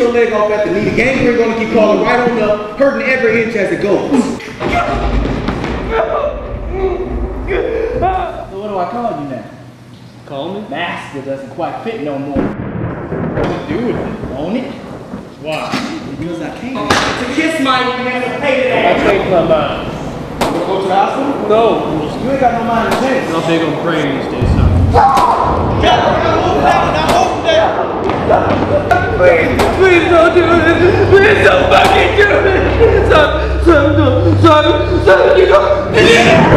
your leg off at the knee. The gangrene gonna keep calling right on up, hurting every inch as it goes. So what do I call you now? Call me? Master doesn't quite fit no more. What to do with it? Own it? Why? Because I can't. To kiss my man to pay I that. changed my mind. You wanna go to the hospital? No. You ain't got no mind to change. I'm big on praying these days, son. Please don't do this. Please don't fucking do this. Son, son, son, son, you go.